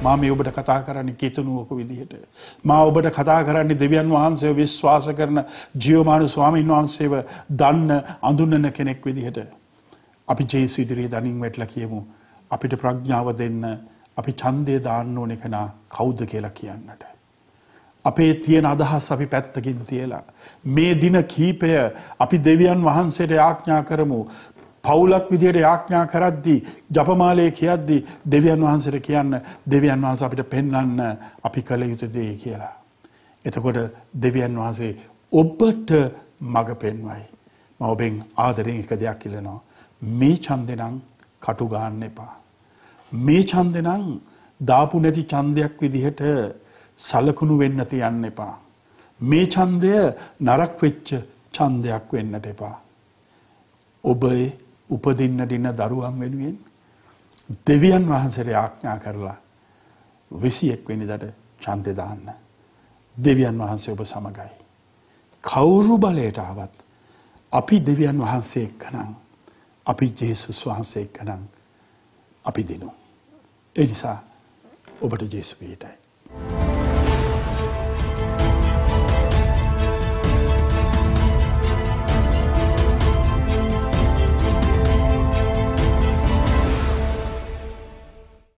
මා මේ ඔබට කතා කරන්නේ කිතුනුවක විදිහට. මා ඔබට කතා කරන්නේ දෙවියන් වහන්සේ විශ්වාස කරන ජියෝමානු ස්වාමීන් වහන්සේව දන්න අඳුන්නන කෙනෙක් විදිහට. අපි ජේසු ඉදිරියේ දනින් වැටලා කියමු. අපිට ප්‍රඥාව දෙන්න අපි ඡන්දය දාන්න ඕන කෙනා කවුද කියලා කියන්නට. අපේ තියෙන අදහස් අපි පැත්තකින් තියලා. මේ දින කීපය අපි දෙවියන් වහන්සේට යාඥා කරමු. පවුලක් විදියට යාඥා කරද්දී ජපමාලයේ කියද්දී දෙවියන් වහන්සේට කියන්න දෙවියන් වහන්සේ අපිට පෙන්වන්න අපි කළ යුතු දේ කියලා. එතකොට දෙවියන් වහන්සේ ඔබට මඟ පෙන්වයි. මම ඔබෙන් ආදරෙන් එක දෙයක් ඉල්ලනවා. මේ ඡන්දේ නම් කටු ගන්න එපා. මේ ඡන්දේ නම් දාපු නැති ඡන්දයක් විදිහට සලකුණු වෙන්න තියන්න එපා. මේ ඡන්දය නරක් වෙච්ච ඡන්දයක් වෙන්නට එපා. ඔබේ උපදින්න දින දරුවන් වෙනුවෙන් දෙවියන් වහන්සේට ආඥා කරලා 21 වෙනිදාට ඡන්දේ දාන්න. දෙවියන් වහන්සේ ඔබ සමගයි. කවුරු බලයට ආවත් අපි දෙවියන් වහන්සේ එක්කනම් අපි ජේසුස් වහන්සේ එක්කනම් අපි දිනු. ඒ නිසා ඔබට ජේසු පිටයි.